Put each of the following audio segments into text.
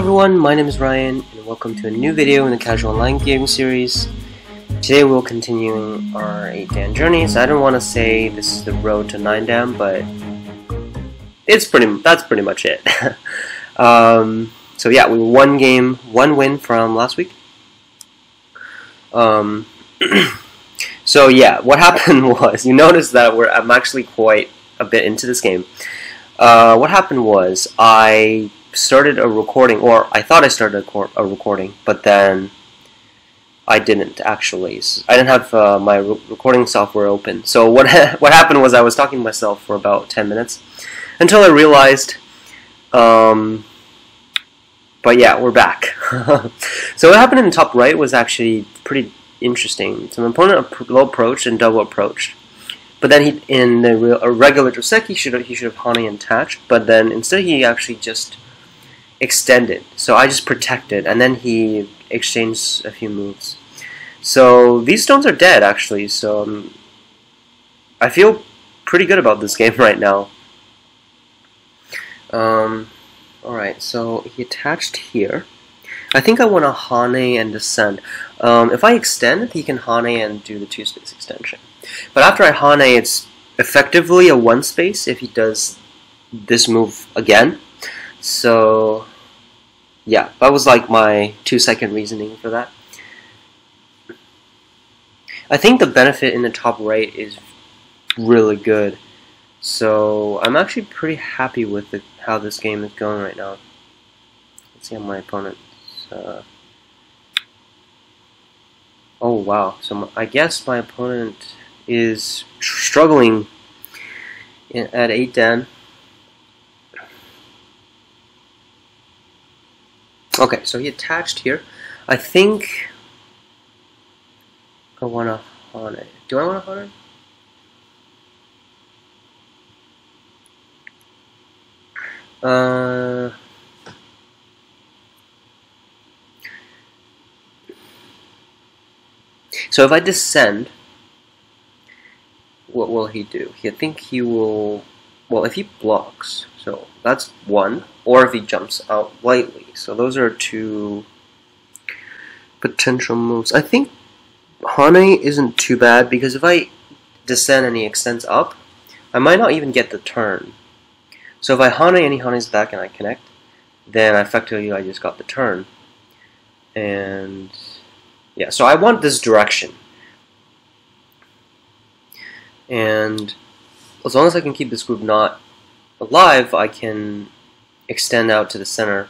Everyone, my name is Ryan, and welcome to a new video in the Casual Online Gaming series. Today we'll continue our 8 Dan So I don't want to say this is the road to 9 Dan, but it's pretty. that's pretty much it. um, so yeah, we were one game, one win from last week. Um, so yeah, what happened was, you notice that we're, I'm actually quite a bit into this game. Uh, what happened was, I started a recording, or I thought I started a, a recording, but then I didn't actually. I didn't have uh, my re recording software open. So what what happened was I was talking to myself for about 10 minutes until I realized. Um, but yeah, we're back. so what happened in the top right was actually pretty interesting. So an opponent low approached and double approached. But then he in the regular Joseki he should have, he should have Hane attached, but then instead he actually just extended. So I just protected, and then he exchanged a few moves. So these stones are dead, actually. So um, I feel pretty good about this game right now. Um, Alright, so he attached here. I think I want to Hane and descend. Um, if I extend, he can Hane and do the two space extension. But after I Hane, it's effectively a one space if he does this move again. So yeah, that was like my two second reasoning for that. I think the benefit in the top right is really good. So I'm actually pretty happy with the, how this game is going right now. Let's see how my opponent. Uh, oh wow! So my, I guess my opponent is struggling in, at 8 Okay, so he attached here. I think I want to haunt it. Do I want to haunt it? Uh, so if I descend, what will he do? I think he will, well, if he blocks, so that's one, or if he jumps out lightly. So those are two potential moves. I think Hane isn't too bad, because if I descend and he extends up, I might not even get the turn. So if I Hane any Hane's back and I connect, then I effectively I just got the turn. And yeah, so I want this direction. And as long as I can keep this group not alive, I can extend out to the center.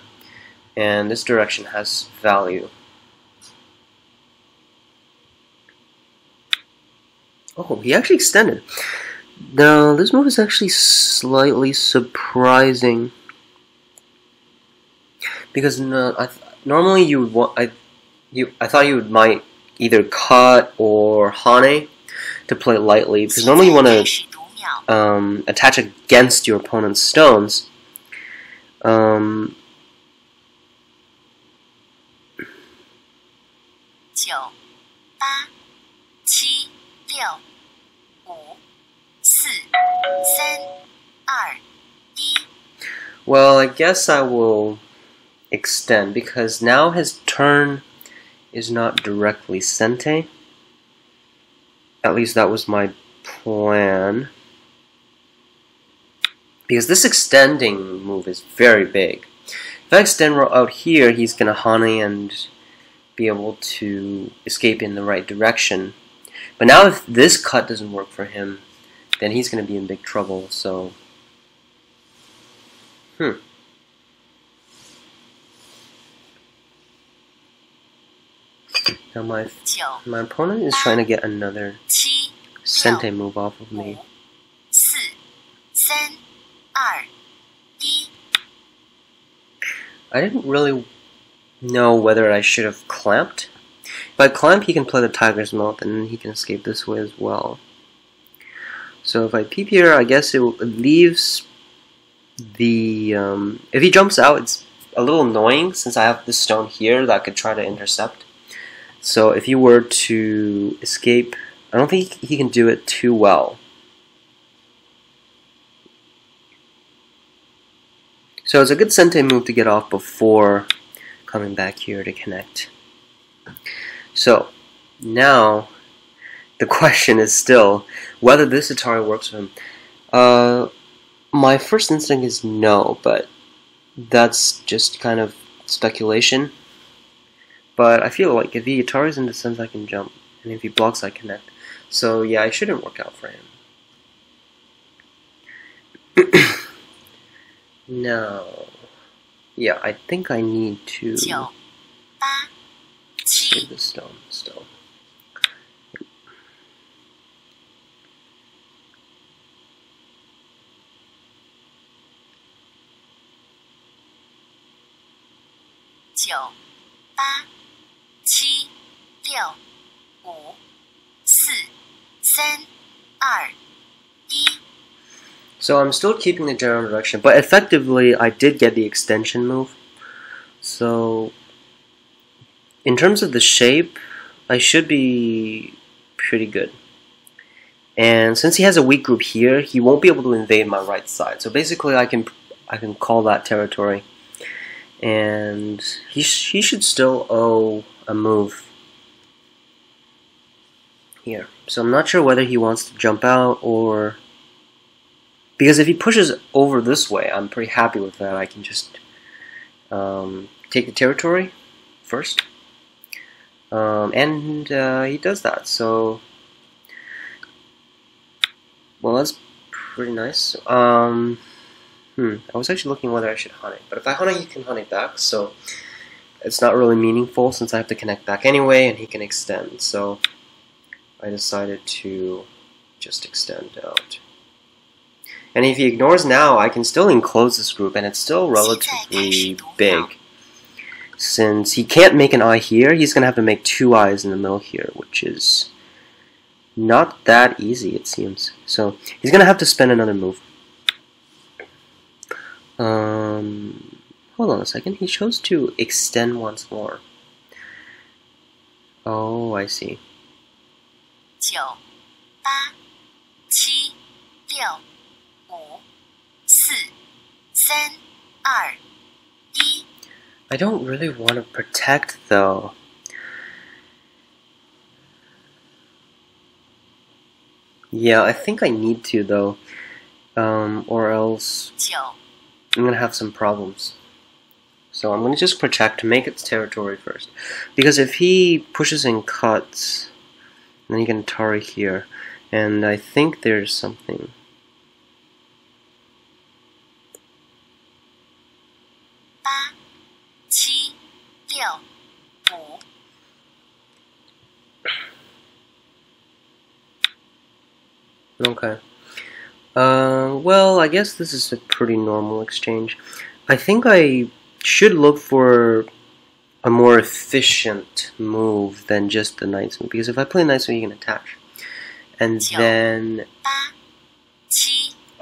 And this direction has value. Oh, he actually extended. Now, this move is actually slightly surprising. Because no, normally you would want I you I thought you would might either cut or hane to play lightly because normally you want to um, attach against your opponent's stones. Um, well, I guess I will extend because now his turn is not directly Sente. At least that was my plan. Because this extending move is very big. If I extend out here, he's going to Hane and be able to escape in the right direction. But now if this cut doesn't work for him, then he's going to be in big trouble, so... Hmm. Now my my opponent is trying to get another Sente move off of me. I didn't really know whether I should have clamped. If I clamp, he can play the Tiger's Mouth, and he can escape this way as well. So if I peep here, I guess it, leaves the... Um, if he jumps out, it's a little annoying, since I have this stone here that could try to intercept. So if he were to escape, I don't think he can do it too well. So it's a good Sente move to get off before coming back here to connect. So now the question is still whether this Atari works for him. Uh, my first instinct is no, but that's just kind of speculation. But I feel like if he Atari's into sente, I can jump, and if he blocks, I connect. So yeah, it shouldn't work out for him. no. Yeah, I think I need to save the stone still. So I'm still keeping the general direction, but effectively I did get the extension move. So in terms of the shape, I should be pretty good. And since he has a weak group here, he won't be able to invade my right side. So basically I can I can call that territory. And he, sh he should still owe a move here. So I'm not sure whether he wants to jump out or because if he pushes over this way, I'm pretty happy with that. I can just um, take the territory first. Um, and uh, he does that, so... Well, that's pretty nice. Um, hmm, I was actually looking whether I should hunt it. But if I hunt it, he can hunt it back, so... It's not really meaningful since I have to connect back anyway, and he can extend, so... I decided to just extend out. And if he ignores now, I can still enclose this group, and it's still relatively big. Since he can't make an eye here, he's going to have to make two eyes in the middle here, which is not that easy, it seems. So he's going to have to spend another move. Um, hold on a second. He chose to extend once more. Oh, I see. 九、八、七、六。 I don't really want to protect though. Yeah, I think I need to though. Um, or else I'm gonna have some problems. So I'm gonna just protect to make its territory first. Because if he pushes and cuts, then he can Atari here. And I think there's something. Okay. Uh, well, I guess this is a pretty normal exchange. I think I should look for a more efficient move than just the knight's move, because if I play knight's move, you can attach. And then...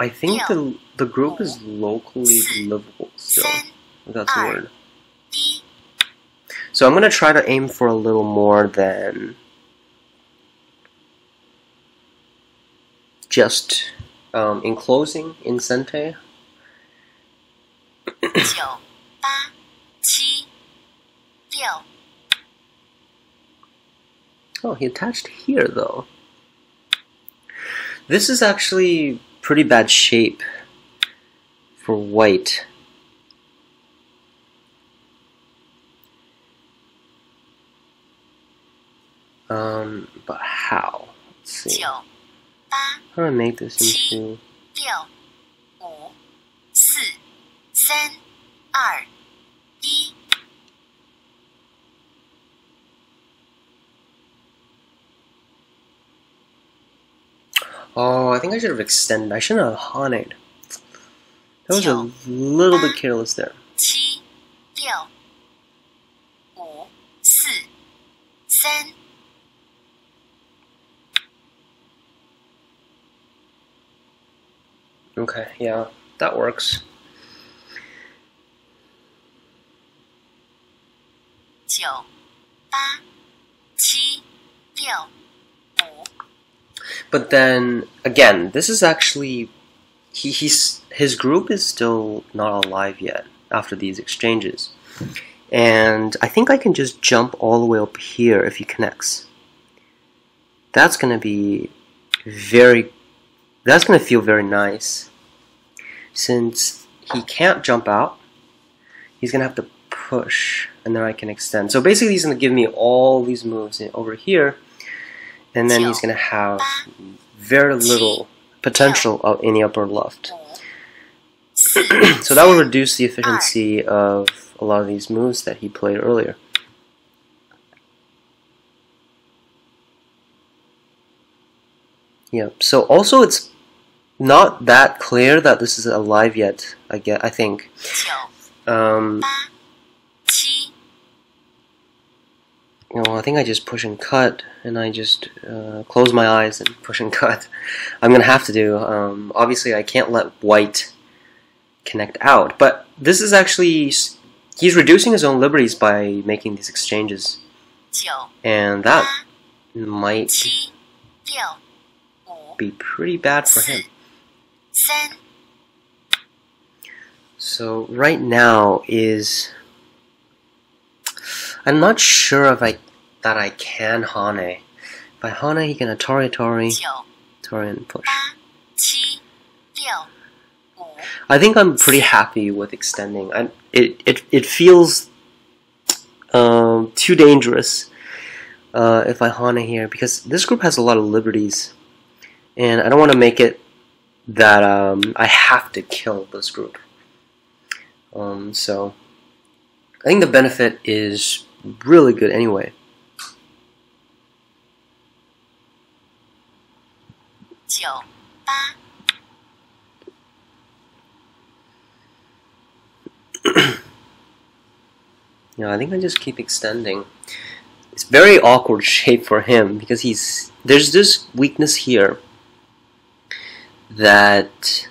I think the, the group is locally livable still. That's the word. So I'm going to try to aim for a little more than just um, enclosing in Sente. oh, he attached here though. This is actually pretty bad shape for white. Um, but how? Let's see. How do I make this into? Oh, I think I should have extended. I shouldn't have haunted. That was a little bit careless there. Okay, yeah, that works. But then, again, this is actually he, he's his group is still not alive yet after these exchanges. And I think I can just jump all the way up here if he connects. That's going to be very, that's going to feel very nice. Since he can't jump out, he's going to have to push, and then I can extend. So basically he's going to give me all these moves over here, and then he's going to have very little potential of any upper left. so that will reduce the efficiency of a lot of these moves that he played earlier. Yeah, so also it's not that clear that this is alive yet, I get I think. Um know, I think I just push and cut, and I just uh, close my eyes and push and cut. I'm gonna have to do. Um, obviously, I can't let white connect out, but this is actually he's reducing his own liberties by making these exchanges, and that might be pretty bad for him. So right now is I'm not sure if I that I can Hane. By Hane, he can Atari Atari, Atari and push. I think I'm pretty happy with extending. I, it, it, it feels um, too dangerous uh, if I Hane here because this group has a lot of liberties and I don't want to make it that um, I have to kill this group. Um, so I think the benefit is really good anyway. Yeah, I think I just keep extending. It's very awkward shape for him because he's there's this weakness here that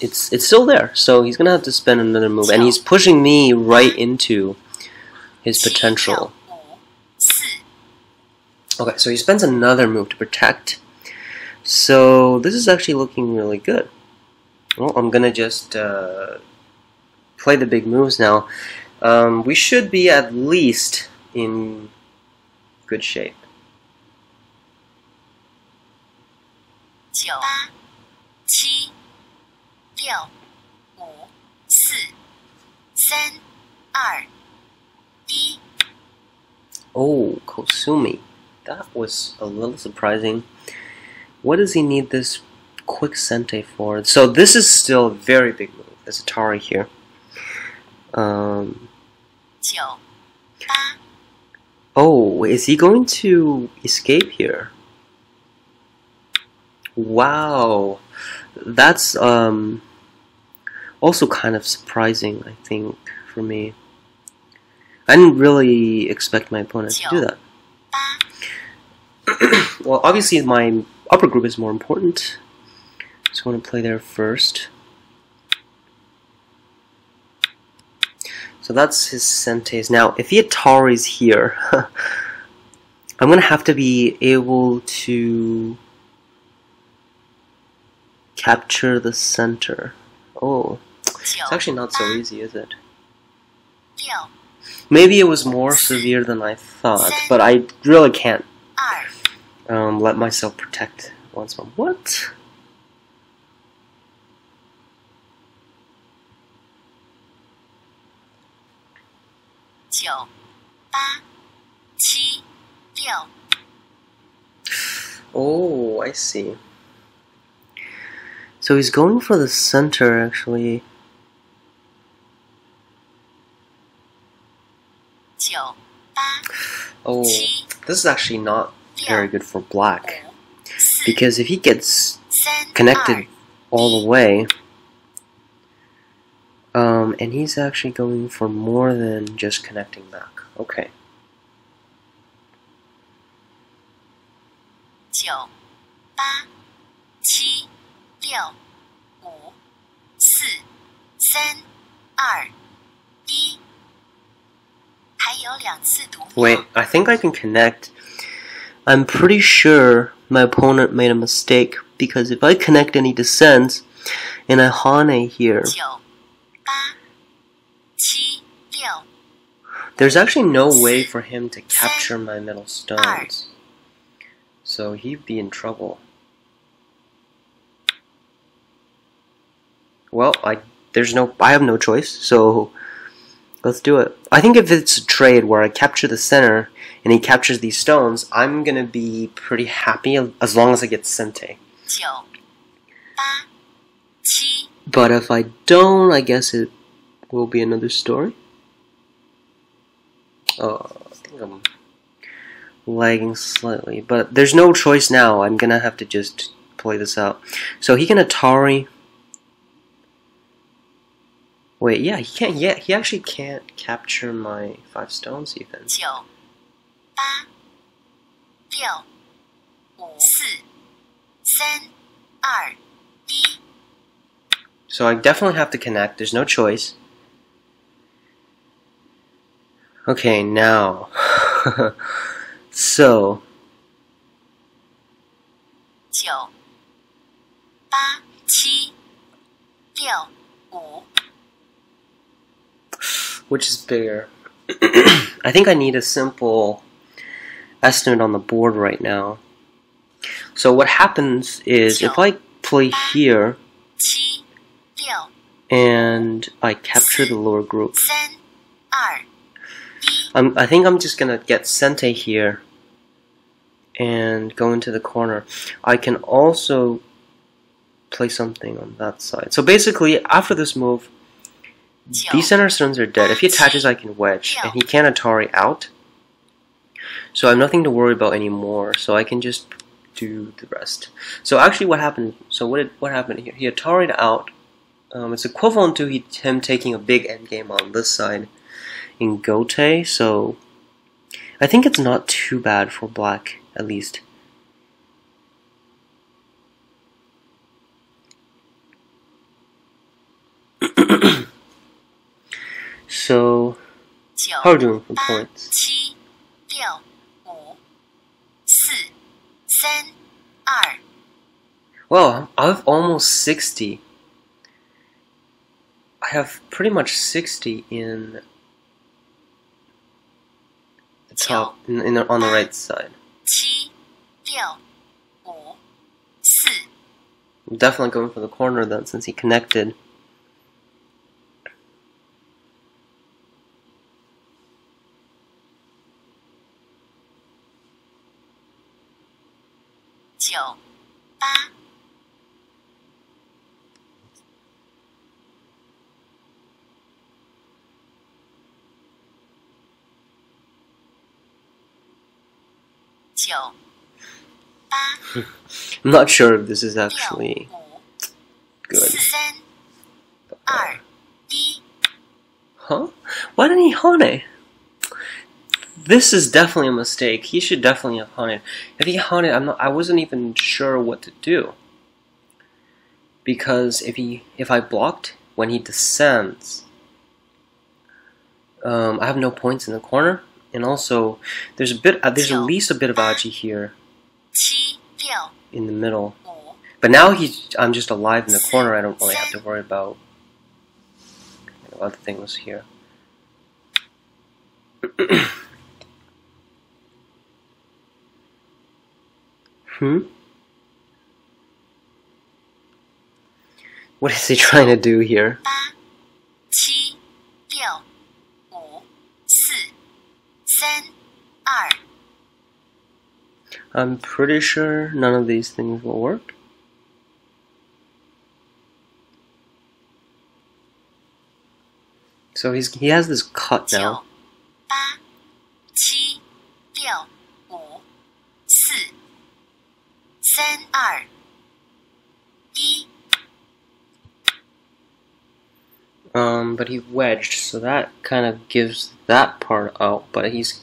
it's it's still there. So he's gonna have to spend another move, and he's pushing me right into his potential. Okay, so he spends another move to protect. So this is actually looking really good. Well, I'm gonna just uh, play the big moves now um, we should be at least in good shape. Oh, Kosumi. That was a little surprising. What does he need this quick sente for? So this is still a very big move. There's Atari here. Um, Oh, is he going to escape here? Wow, that's um also kind of surprising, I think, for me. I didn't really expect my opponent to do that. well, obviously my upper group is more important, so I want to play there first. So that's his Sentes. Now, if he Atari's here, I'm going to have to be able to Capture the center. Oh, it's actually not so easy, is it? Maybe it was more severe than I thought, but I really can't um, let myself protect once more. What? Oh, I see. So he's going for the center, actually. Oh, this is actually not very good for black. Because if he gets connected all the way, um, and he's actually going for more than just connecting back. Okay. Wait, I think I can connect. I'm pretty sure my opponent made a mistake because if I connect and he descends, and a Hane here. 九、八、七、六、 There's actually no way for him to capture my middle stones. So he'd be in trouble. well, I there's no I have no choice, so let's do it. I think if it's a trade where I capture the center and he captures these stones, I'm gonna be pretty happy as long as I get Sente. But if I don't, I guess it will be another story. Oh, I think I'm lagging slightly, but there's no choice now. I'm gonna have to just play this out. So he can Atari Wait, yeah, he can't yet. He actually can't capture my five stones even. 九、八、六、五、四、三、二、一。 So I definitely have to connect. There's no choice. Okay, now. so, 九、八、七、六、 which is bigger? I think I need a simple estimate on the board right now. So what happens is if I play here and I capture the lower group, I'm, I think I'm just gonna get Sente here and go into the corner. I can also play something on that side. So basically, after this move, these center stones are dead. If he attaches, I can wedge, and he can't Atari out. So I have nothing to worry about anymore. So I can just do the rest. So actually, what happened? So what did, what happened here? He Atari'd out. Um, it's equivalent to he, him taking a big endgame on this side in Gote. So I think it's not too bad for black, at least. so 九、 how are we doing for 八、 points? 七、六、五、四、三、二、 Well, I have almost 60. I have pretty much 60 in the top, in, in the, on the right side. 七、六、五、四、 I'm definitely going for the corner then, since he connected. I'm not sure if this is actually good. Huh? Why didn't he hane? This is definitely a mistake. He should definitely have hunted. If he hunted, I'm not. I wasn't even sure what to do. Because if he, if I blocked when he descends, um, I have no points in the corner, and also there's a bit. Uh, there's at least a bit of aji here in the middle. But now he's I'm just alive in the corner. I don't really have to worry about other things here. hmm? What is he trying to do here? I'm pretty sure none of these things will work. So he's he has this cut now. Um, but he wedged, so that kind of gives that part out, but he's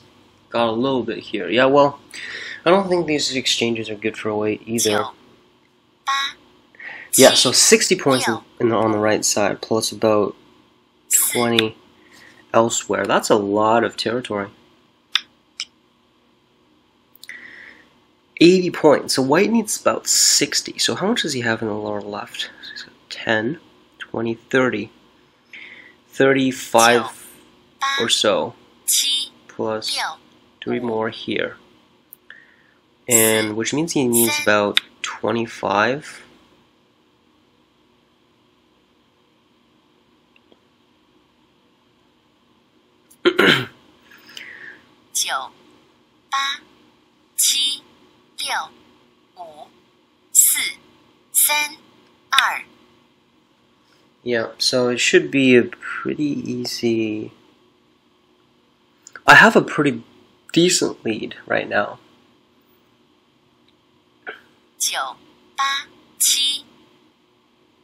got a little bit here. Yeah, well, I don't think these exchanges are good for White either. Yeah, so 60 points in the, on the right side, plus about 20 elsewhere. That's a lot of territory. 80 points. So white needs about 60. So how much does he have in the lower left? So 10, 20, 30. 35 or so. Plus three more here and which means he needs about 25 yeah, so it should be a pretty easy... I have a pretty decent lead right now. 九八七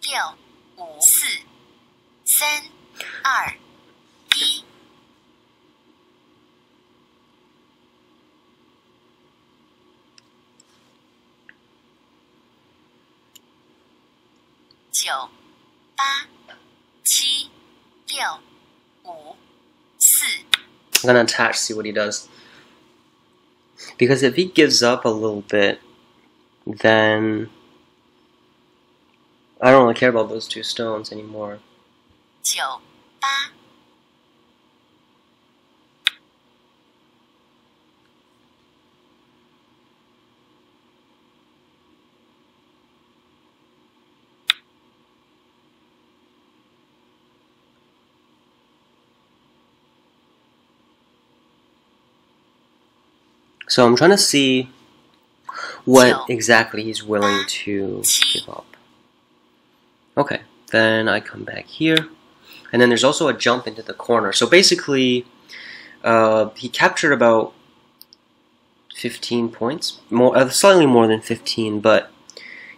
六五四三二一。九八七六五四 I'm gonna attach, see what he does. Because if he gives up a little bit, then I don't really care about those two stones anymore. So I'm trying to see what exactly he's willing uh, to give up. Okay, then I come back here. And then there's also a jump into the corner. So basically, uh, he captured about 15 points, more uh, slightly more than 15, but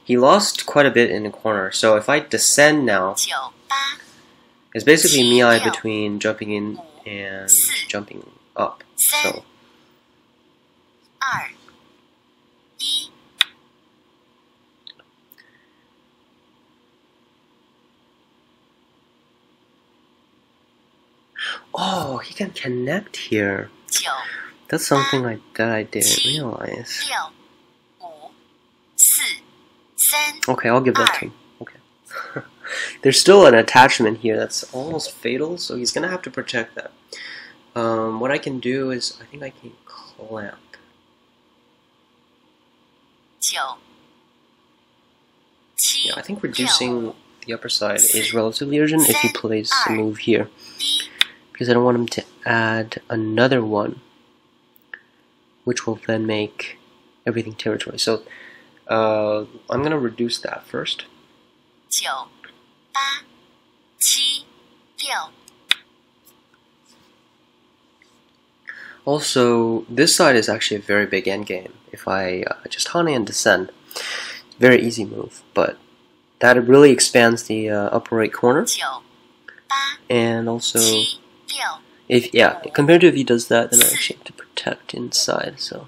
he lost quite a bit in the corner. So if I descend now, it's basically Miai between jumping in and jumping up. So Oh, he can connect here. That's something like that I didn't realize. Okay, I'll give that to him. Okay. There's still an attachment here that's almost fatal, so he's gonna have to protect that. Um, what I can do is, I think I can clamp. Yeah, I think reducing the upper side is relatively urgent if he plays a move here because I don't want him to add another one which will then make everything territory. So uh, I'm going to reduce that first. Also, this side is actually a very big endgame. If I uh, just hane and descend, very easy move, but that really expands the uh, upper right corner. And also if yeah, compared to if he does that, then I actually have to protect inside. So,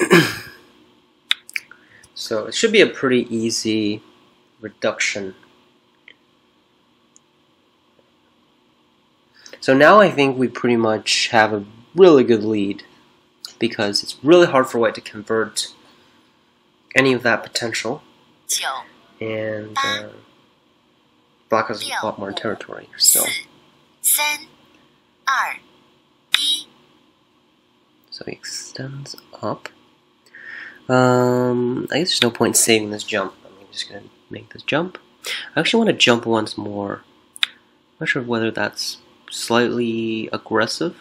so it should be a pretty easy reduction. So now I think we pretty much have a really good lead because it's really hard for White to convert any of that potential, and uh, Black has a lot more territory still. 四三二一 So he extends up. Um, I guess there's no point saving this jump. I'm just gonna make this jump. I actually want to jump once more. not sure whether that's slightly aggressive.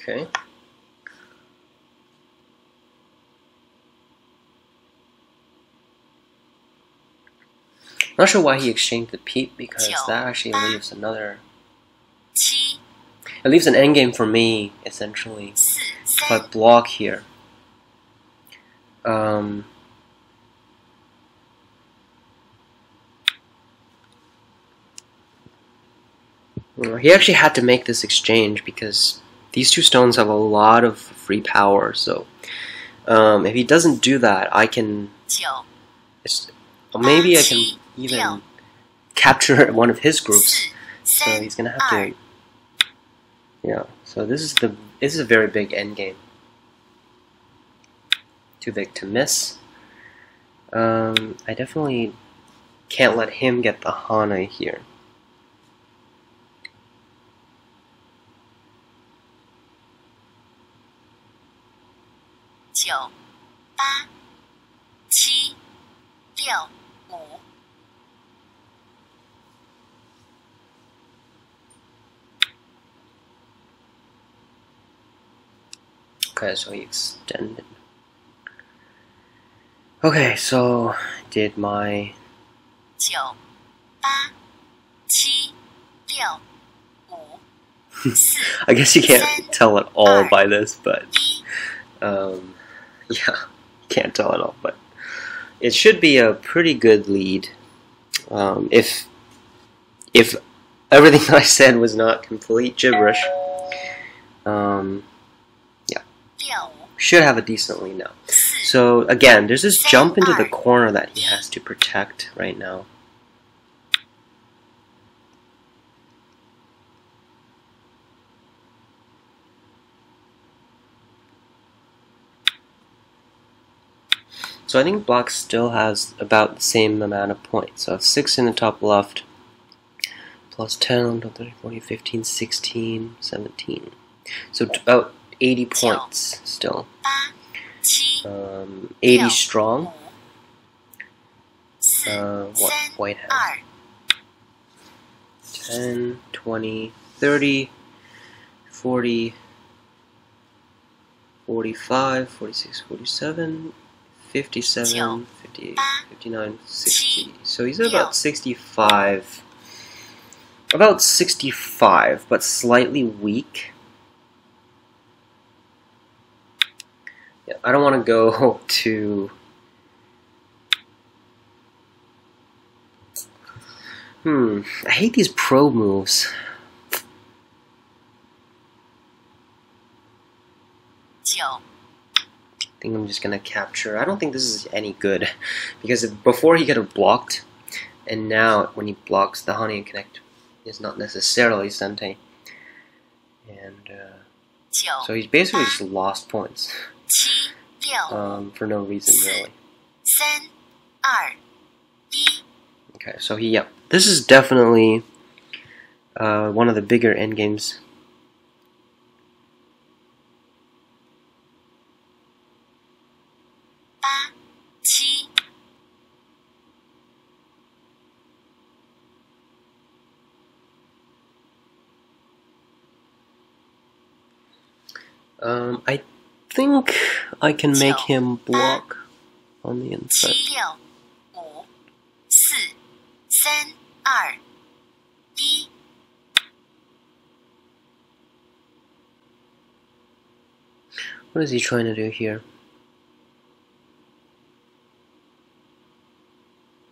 Okay. Not sure why he exchanged the peep because that actually leaves another. It leaves an endgame for me, essentially. but block here. Um, he actually had to make this exchange because these two stones have a lot of free power, so um, if he doesn't do that, I can... Maybe I can even capture one of his groups. So he's gonna have to, Yeah. So this is the this is a very big end game. Too big to miss. Um, I definitely can't let him get the Hane here. Nine, eight, seven, six. Okay, so he extended. Okay, so did my 九, 八, 七, 六, 五, 四, I guess you can't tell it all Alright. by this, but 一, um, yeah, can't tell it all. But it should be a pretty good lead. Um, if if everything that I said was not complete gibberish, um, 六, should have a decent lead now. So again, there's this jump into the corner that he has to protect right now. So I think black still has about the same amount of points. So 6 in the top left, plus 10, 11, 12, 13, 14, 15, 16, 17. So about 80 points still. Um, 80 strong. Uh, what? White 10, 20, 30, 40, 45, 46, 47, 57, 58, 59, 60. So he's about 65. About 65, but slightly weak. I don't want to go to Hmm, I hate these pro moves. I think I'm just gonna capture. I don't think this is any good because before he could have blocked, and now when he blocks, the hane connect is not necessarily sente. And uh, so he's basically ah. just lost points um, for no reason really. Okay, so he, yeah, this is definitely uh, one of the bigger end games. Um, I think I can make Chill. him block on the inside. 七六，五，四，三，二，一， What is he trying to do here?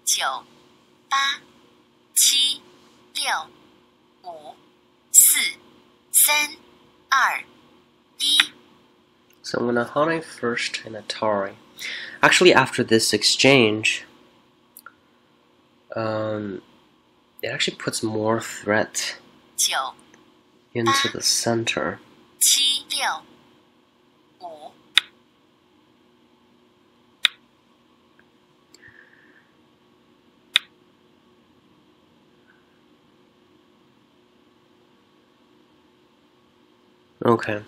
九，八，七，六，五，四，三，二，一， So I'm gonna Hane first and Atari. Actually, after this exchange, um, it actually puts more threat into the center. Okay.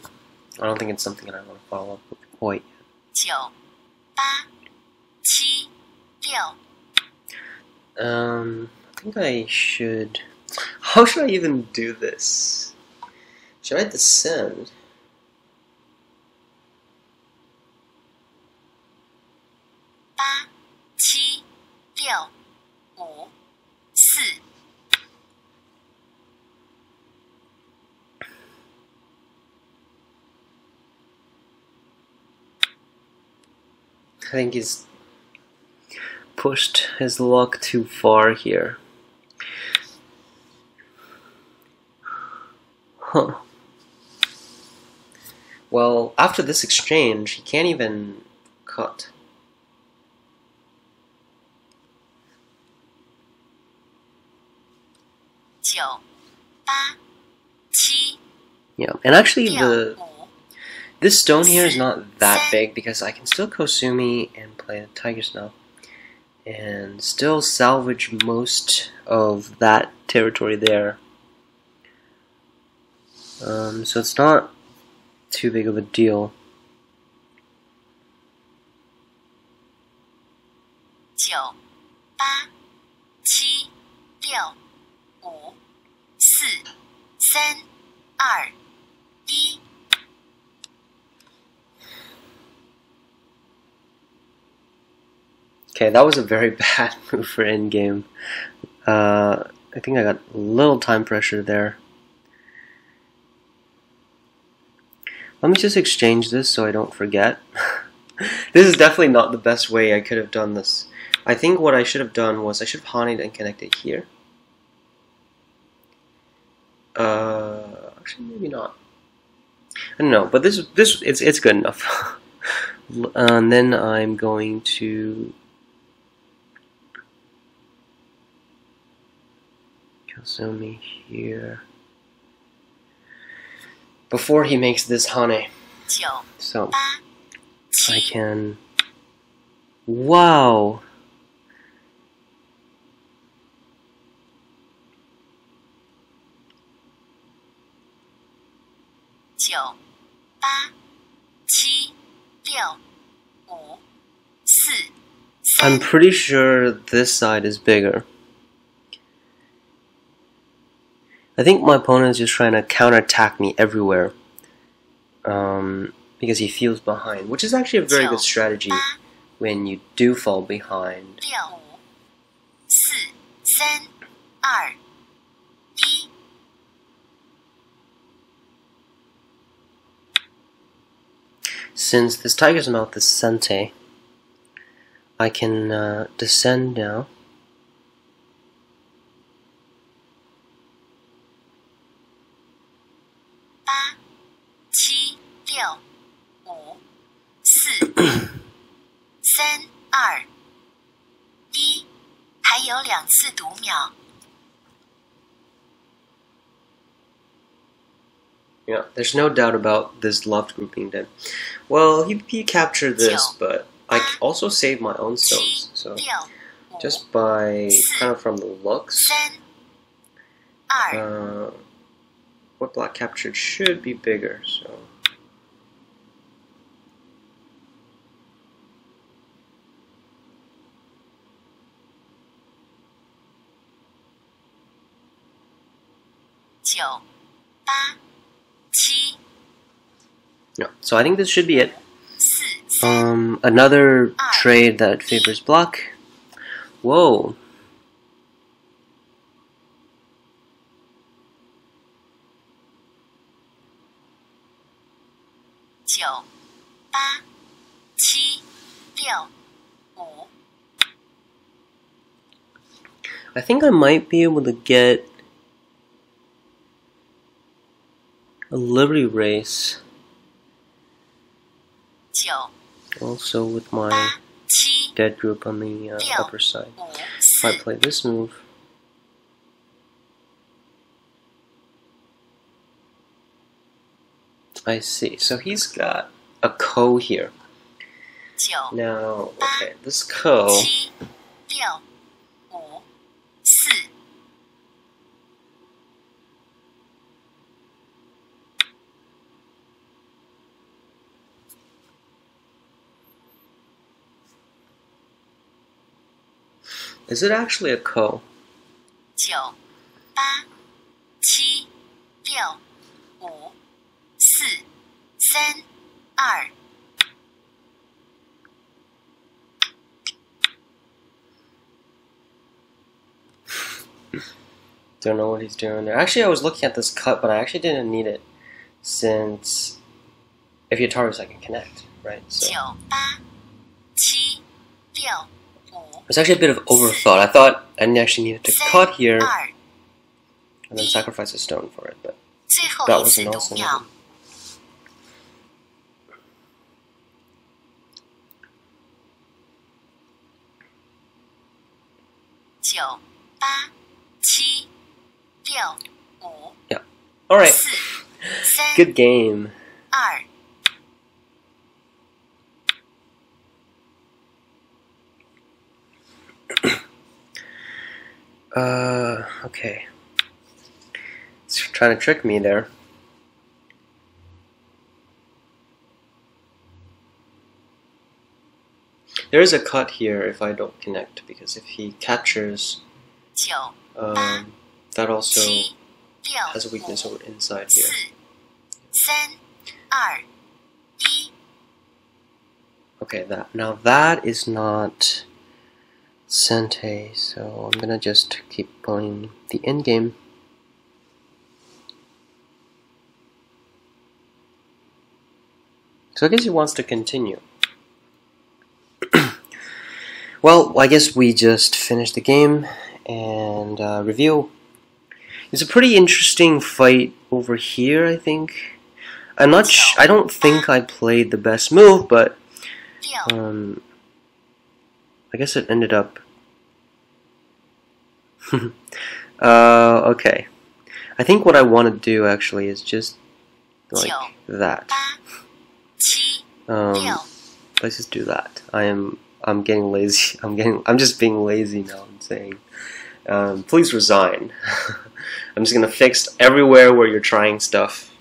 I don't think it's something that I want to follow up with quite. 九，八，七，六， Um, I think I should. How should I even do this? Should I descend? I think he's pushed his luck too far here. Huh. Well, after this exchange, he can't even cut. Yeah, and actually the this stone here is not that big because I can still Kosumi and play the Tiger's Mouth and still salvage most of that territory there. Um, so it's not too big of a deal. That was a very bad move for endgame. Uh, I think I got a little time pressure there. Let me just exchange this so I don't forget. this is definitely not the best way I could have done this. I think what I should have done was I should have haned and connected here. Uh, actually, maybe not. I don't know, but this is this it's it's good enough. and then I'm going to He'll zoom me here. Before he makes this hane. So I can. Wow! I'm pretty sure this side is bigger. I think my opponent is just trying to counterattack me everywhere. Um, because he feels behind, which is actually a very good strategy when you do fall behind. Since this tiger's mouth is Sente, I can uh, descend now. Yeah, there's no doubt about this loved group being dead. Well, he, he captured this, but I also saved my own stones, so just by kind of from the looks. Uh, what block captured should be bigger, so. Eight, no, So I think this should be it. Um, another ah. trade that favors block. Whoa. I think I might be able to get a Liberty Race. Also with my dead group on the uh, upper side. If I play this move, I see. So he's got a ko here. Now, okay, this ko Is it actually a ko? 九、八、七、六、五、四、三、二、 Don't know what he's doing there. Actually, I was looking at this cut, but I actually didn't need it since if Yataris I can connect, right? So 九、八、七、六、五、 was actually a bit of overthought. I thought I actually needed to cut here and then sacrifice a stone for it, but that was an awesome one. Yeah. Alright. Good game. Uh, okay. It's trying to trick me there. There is a cut here if I don't connect, because if he captures, um, that also has a weakness over inside here. Okay, that now that is not Sente, so I'm gonna just keep playing the end game. So I guess he wants to continue. well, I guess we just finished the game and uh, review. It's a pretty interesting fight over here, I think. I'm not. Sh- I don't think I played the best move, but um, I guess it ended up... uh, okay. I think what I want to do actually is just like that. Um, let's just do that. I am I'm getting lazy. I'm getting I'm just being lazy now. I'm saying, um, please resign. I'm just gonna fix everywhere where you're trying stuff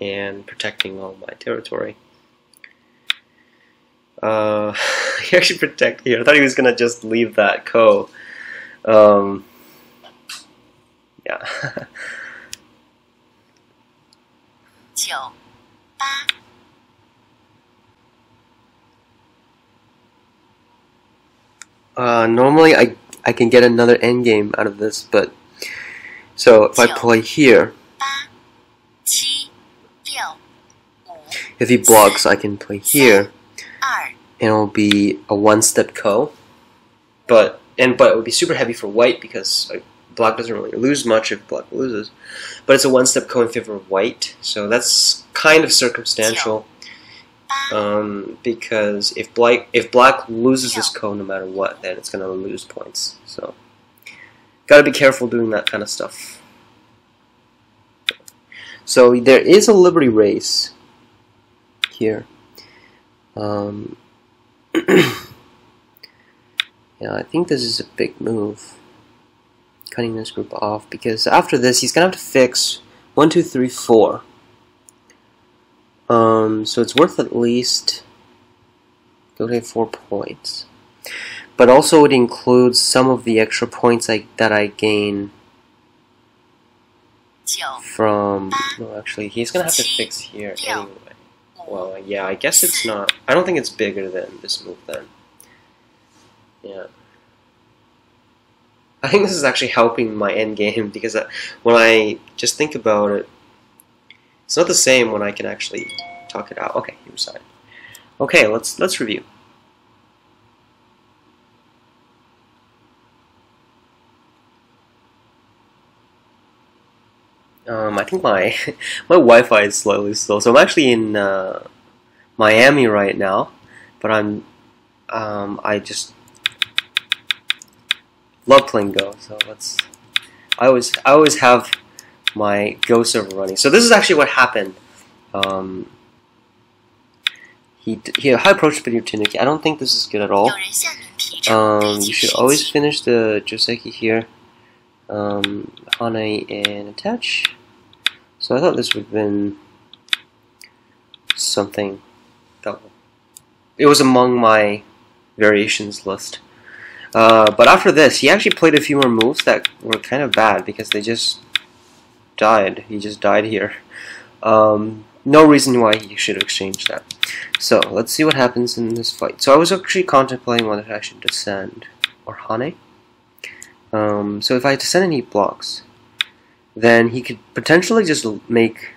and protecting all my territory. Uh, he actually protected here. I thought he was gonna just leave that ko. Um, yeah. 九八。Uh, normally I I can get another end game out of this, but so if I play here, if he blocks, I can play here and it'll be a one-step ko. But and but it would be super heavy for white because like, black doesn't really lose much if black loses. But it's a one-step ko in favor of white, so that's kind of circumstantial. Um, because if black if black loses this ko no matter what, then it's gonna lose points. So gotta be careful doing that kind of stuff. So there is a liberty race here. Um, yeah, I think this is a big move. Cutting this group off because after this he's gonna have to fix one, two, three, four. Um, so it's worth at least okay four points. But also it includes some of the extra points I, that I gain from. No, actually, he's gonna have to fix here anyway. Well, yeah, I guess it's not. I don't think it's bigger than this move then. Yeah. I think this is actually helping my end game because uh, when I just think about it, it's not the same when I can actually talk it out. Okay, he resigned. Okay, let's let's review. Um, I think my my Wi-Fi is slightly slow, so I'm actually in uh, Miami right now, but I'm um, I just love playing Go, so let's. I always I always have my Go server running. So this is actually what happened. Um, he he high approach video Tanuki. I don't think this is good at all. Um, you should always finish the Joseki here. Um, Hane and attach. So I thought this would have been something that it was among my variations list. Uh, but after this, he actually played a few more moves that were kind of bad because they just died. He just died here. Um, no reason why he should exchange that. So let's see what happens in this fight. So I was actually contemplating whether I should descend or Hane. Um, so if I descend and he blocks, then he could potentially just make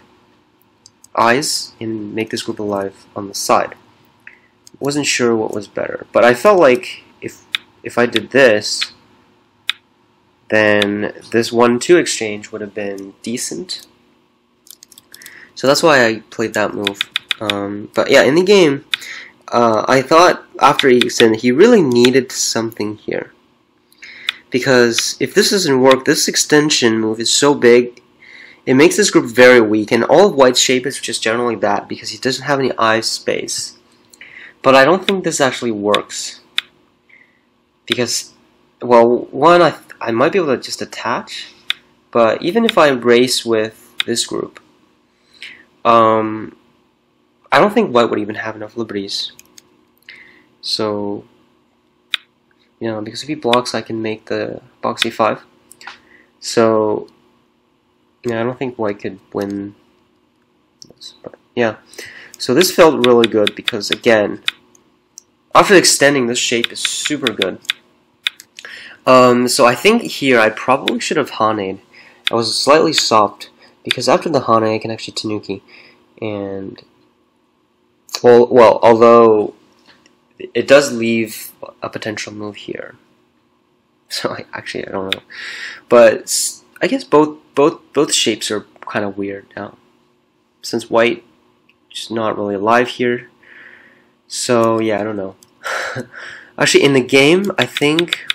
eyes and make this group alive on the side. Wasn't sure what was better, but I felt like if if I did this, then this one-two exchange would have been decent. So that's why I played that move. Um, but yeah, in the game, uh, I thought after he extended, he really needed something here. Because if this doesn't work, this extension move is so big, it makes this group very weak, and all of White's shape is just generally bad because he doesn't have any eye space. But I don't think this actually works. Because, well, one, I, I might be able to just attach, but even if I race with this group, um, I don't think white would even have enough liberties. So, you know, because if he blocks, I can make the box e5. So, yeah, I don't think white could win this, but yeah. So this felt really good because, again, after extending, this shape is super good. Um, so I think here I probably should have Hane. I was slightly soft because after the Hane I can actually Tanuki. And, well, well, although it does leave a potential move here. So I, actually I don't know. But I guess both both both shapes are kind of weird now. Since white is not really alive here. So yeah, I don't know. actually in the game I think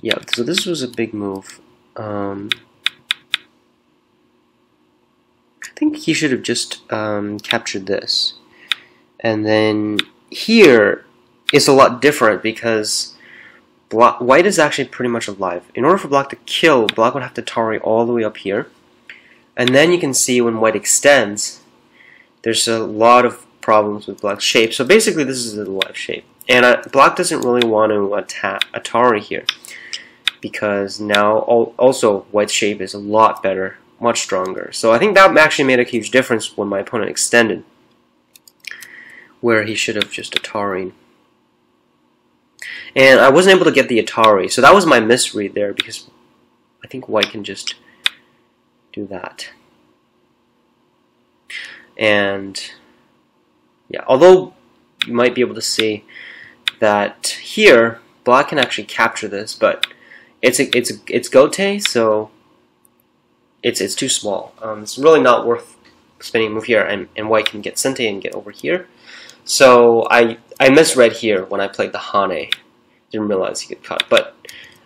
yeah, so this was a big move. Um, I think he should have just um, captured this. And then here is a lot different because black, white is actually pretty much alive. In order for black to kill, black would have to Atari all the way up here. And then you can see when white extends, there's a lot of problems with black's shape. So basically this is a live shape. And uh, black doesn't really want to attack Atari here because now also white's shape is a lot better, much stronger. So I think that actually made a huge difference when my opponent extended, where he should have just Atari. And I wasn't able to get the Atari, so that was my misread there because I think white can just do that. And yeah, although you might be able to see that here, black can actually capture this, but it's a, it's a, it's Gote, so it's it's too small. Um, it's really not worth spending a move here, and, and white can get Sente and get over here. So I I misread here when I played the Hane. Didn't realize he could cut, but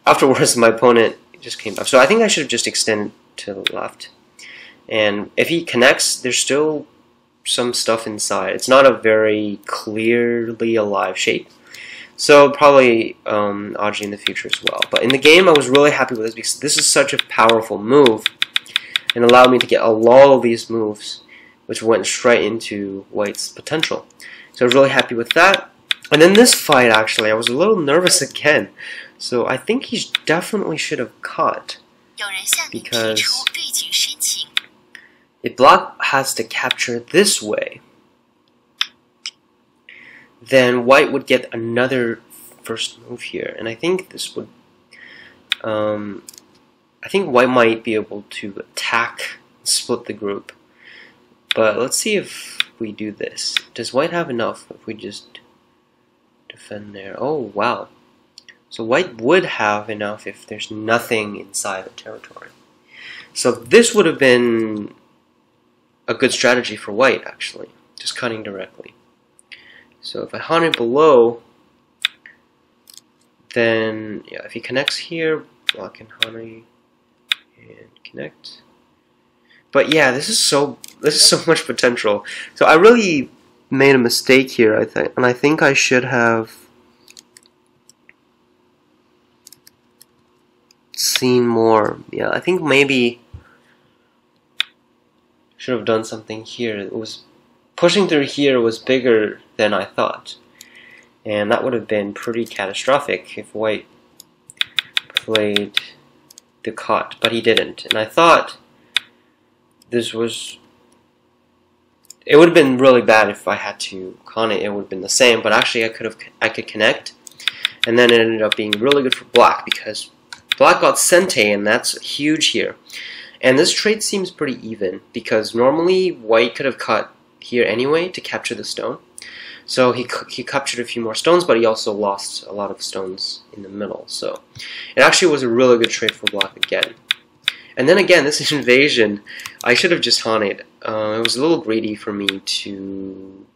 afterwards my opponent just came back. So I think I should have just extended to the left. And if he connects, there's still some stuff inside. It's not a very clearly alive shape. So probably um, in the future as well. But in the game, I was really happy with this because this is such a powerful move and allowed me to get a lot of these moves which went straight into White's potential. So I was really happy with that. And then this fight, actually, I was a little nervous again. So I think he definitely should have cut. Because if black has to capture this way, then white would get another first move here. And I think this would, um, I think white might be able to attack, split the group. But let's see if we do this. Does white have enough if we just defend there? Oh, wow. So white would have enough if there's nothing inside the territory. So this would have been a good strategy for white, actually. Just cutting directly. So if I hunt it below, then yeah, if he connects here, block and hane and connect. But yeah, this is so this is so much potential. So I really made a mistake here, I think, and I think I should have seen more. Yeah, I think maybe should have done something here. It was pushing through here was bigger than I thought. And that would have been pretty catastrophic if White played the cut, but he didn't. And I thought this was... It would have been really bad if I had to con it. It would have been the same, but actually I could have I could connect. And then it ended up being really good for black because black got Sente, and that's huge here. And this trade seems pretty even because normally white could have cut here anyway to capture the stone. So he, he captured a few more stones, but he also lost a lot of stones in the middle. So it actually was a really good trade for black again. And then again, this invasion, I should have just haunted. Uh, it was a little greedy for me to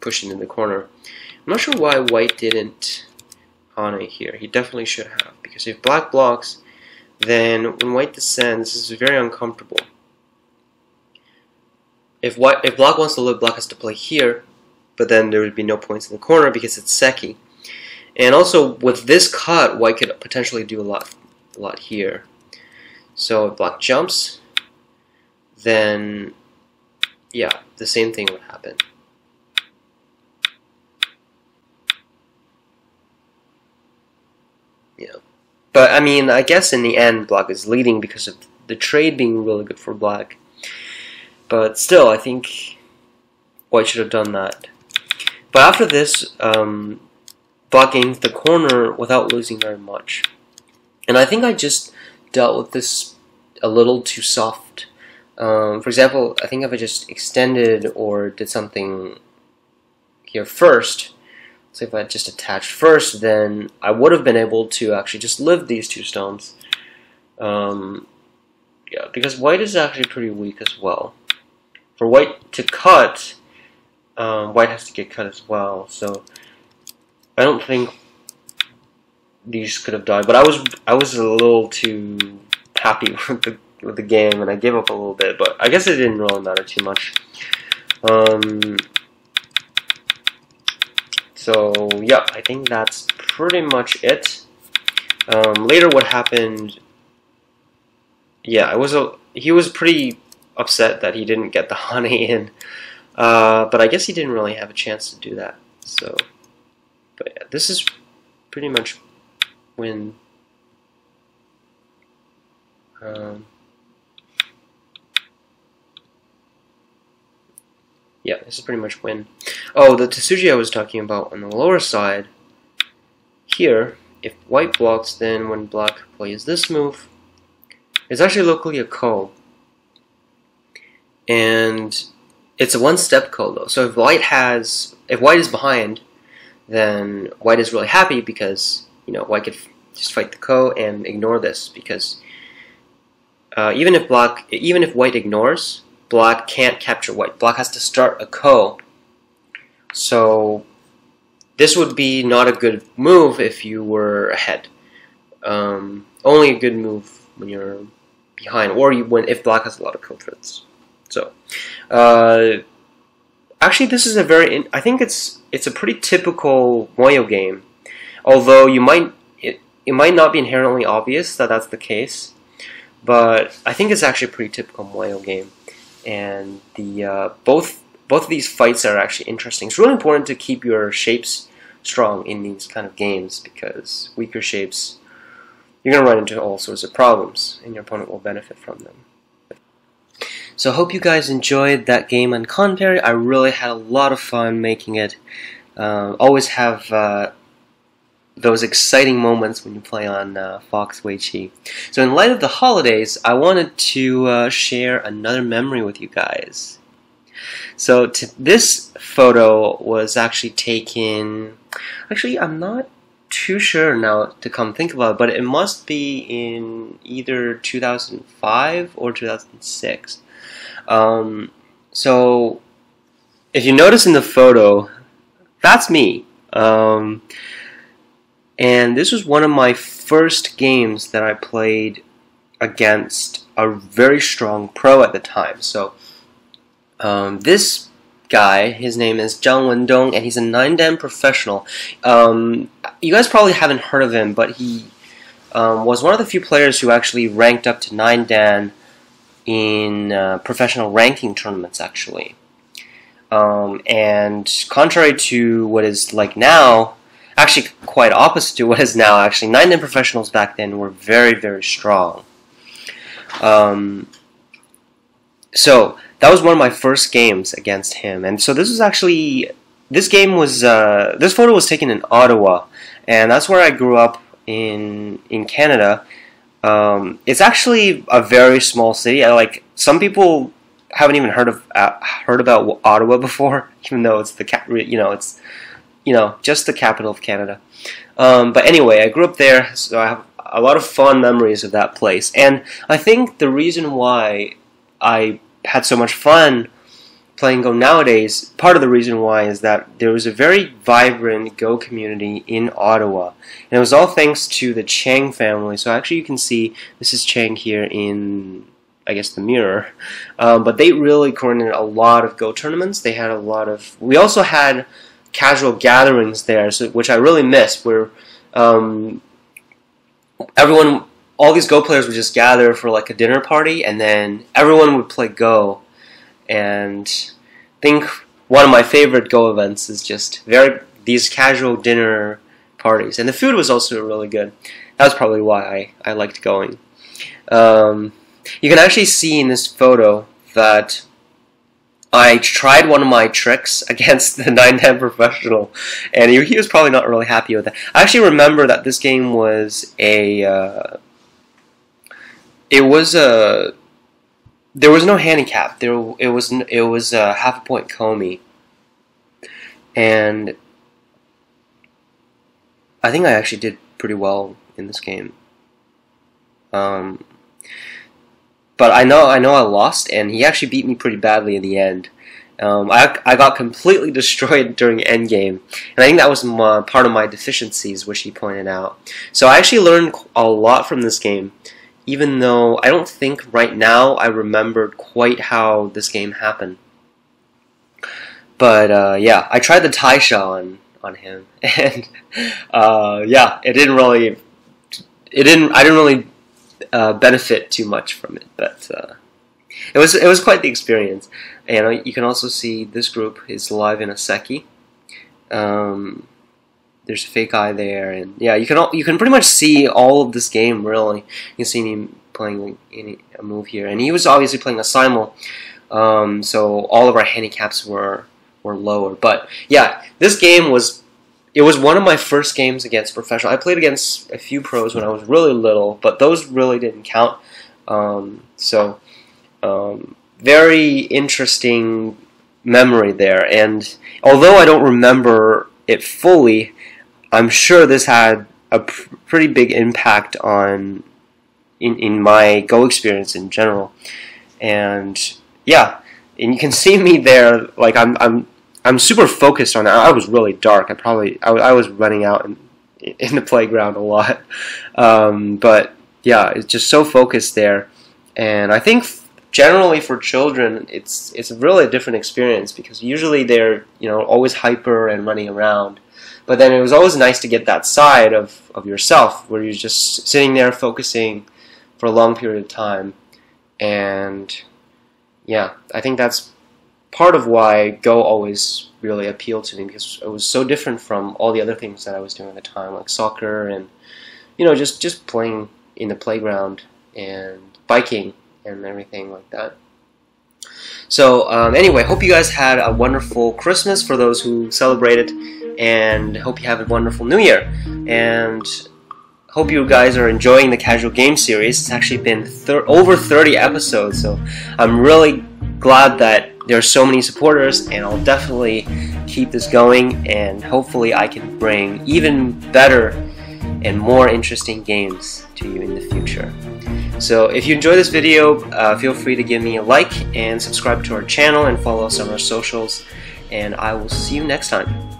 push into the corner. I'm not sure why white didn't Hane here. He definitely should have, because if black blocks, then when white descends, this is very uncomfortable. If white, if black wants to live, black has to play here, but then there would be no points in the corner because it's Seki. And also with this cut, white could potentially do a lot, a lot here. So if black jumps, then yeah, the same thing would happen. Yeah. But I mean, I guess in the end, black is leading because of the trade being really good for black. But still, I think white should have done that. But after this, um, black gained the corner without losing very much. And I think I just dealt with this a little too soft. Um, for example, I think if I just extended or did something here first, so if I just attached first, then I would have been able to actually just live these two stones. Um, yeah, because white is actually pretty weak as well. For white to cut, um, white has to get cut as well. So I don't think these could have died. But I was I was a little too happy with the with the game, and I gave up a little bit. But I guess it didn't really matter too much. Um, so yeah, I think that's pretty much it. Um, later, what happened? Yeah, I was a he was pretty upset that he didn't get the hane in, uh, but I guess he didn't really have a chance to do that. So, but yeah, this is pretty much when. Um, yeah, this is pretty much when. Oh, the tesuji I was talking about on the lower side, here, if white blocks, then when black plays this move, it's actually locally a ko. And it's a one-step ko though. So if white has, if white is behind, then white is really happy because, you know, white could just fight the ko and ignore this because uh, even if black, even if white ignores, black can't capture white. Black has to start a ko. So this would be not a good move if you were ahead. Um, only a good move when you're behind, or you, when if black has a lot of ko threats. So, uh, actually, this is a very. I think it's it's a pretty typical Moyo game, although you might it, it might not be inherently obvious that that's the case, but I think it's actually a pretty typical Moyo game and the uh, both both of these fights are actually interesting. It's really important to keep your shapes strong in these kind of games because weaker shapes you're going to run into all sorts of problems and your opponent will benefit from them. So I hope you guys enjoyed that game on commentary. I really had a lot of fun making it. Uh, always have uh, those exciting moments when you play on uh, Fox Weiqi. So, in light of the holidays, I wanted to uh, share another memory with you guys. So, this photo was actually taken. Actually, I'm not too sure now to come think about it, but it must be in either 2005 or 2006. Um, so, if you notice in the photo, that's me. Um, and this was one of my first games that I played against a very strong pro at the time. So um, this guy, his name is Zhang Wendong, and he's a nine dan professional. Um, you guys probably haven't heard of him, but he um, was one of the few players who actually ranked up to nine dan in uh, professional ranking tournaments, actually. Um, and contrary to what is like now, actually quite opposite to what is now. Actually, nine dan professionals back then were very very strong. Um, so that was one of my first games against him, and so this was actually this game was uh, this photo was taken in Ottawa, and that's where I grew up in in Canada. Um, it's actually a very small city. I, like some people haven't even heard of uh, heard about Ottawa before, even though it's the you know it's you know, just the capital of Canada. Um, but anyway, I grew up there, so I have a lot of fond memories of that place. And I think the reason why I had so much fun playing Go nowadays, part of the reason why is that there was a very vibrant Go community in Ottawa. And it was all thanks to the Chang family. So actually you can see, this is Chang here in, I guess, the mirror. Um, but they really coordinated a lot of Go tournaments. They had a lot of, we also had casual gatherings there, so, which I really miss. Where um, everyone, all these Go players would just gather for like a dinner party, and then everyone would play Go. And I think one of my favorite Go events is just very these casual dinner parties, and the food was also really good. That was probably why I, I liked going. Um, you can actually see in this photo that I tried one of my tricks against the nine dan professional, and he, he was probably not really happy with that. I actually remember that this game was a. Uh, it was a. There was no handicap. There it was it was a half a point komi, and I think I actually did pretty well in this game. Um, but I know I know I lost, and he actually beat me pretty badly in the end. Um, I, I got completely destroyed during endgame, and I think that was my, part of my deficiencies, which he pointed out. So I actually learned a lot from this game, even though I don't think right now I remembered quite how this game happened. But uh, yeah, I tried the Taisha on on him, and uh, yeah, it didn't really, it didn't, I didn't really uh, benefit too much from it, but uh, it was it was quite the experience. And you can also see this group is live in a seki. Um, there's a fake eye there, and yeah, you can all, you can pretty much see all of this game. Really, you can see him playing a move here, and he was obviously playing a simul. Um, so all of our handicaps were were lower. But yeah, this game was it was one of my first games against professional. I played against a few pros when I was really little, but those really didn't count. Um, so um, very interesting memory there. And although I don't remember it fully, I'm sure this had a pr- pretty big impact on in, in my Go experience in general. And yeah, and you can see me there, like I'm I'm I'm super focused on that. I was really dark. I probably I, I was running out in in the playground a lot, um, but yeah, it's just so focused there, and I think generally for children, it's it's really a different experience because usually they're you know always hyper and running around, but then it was always nice to get that side of of yourself where you're just sitting there focusing for a long period of time, and yeah, I think that's part of why Go always really appealed to me because it was so different from all the other things that I was doing at the time, like soccer and you know just just playing in the playground and biking and everything like that. So um, anyway, hope you guys had a wonderful Christmas for those who celebrated, and hope you have a wonderful New Year. And hope you guys are enjoying the casual game series. It's actually been thir- over 30 episodes, so I'm really glad that there are so many supporters, and I'll definitely keep this going, and hopefully, I can bring even better and more interesting games to you in the future. So, if you enjoyed this video, uh, feel free to give me a like and subscribe to our channel and follow us on our socials. And I will see you next time.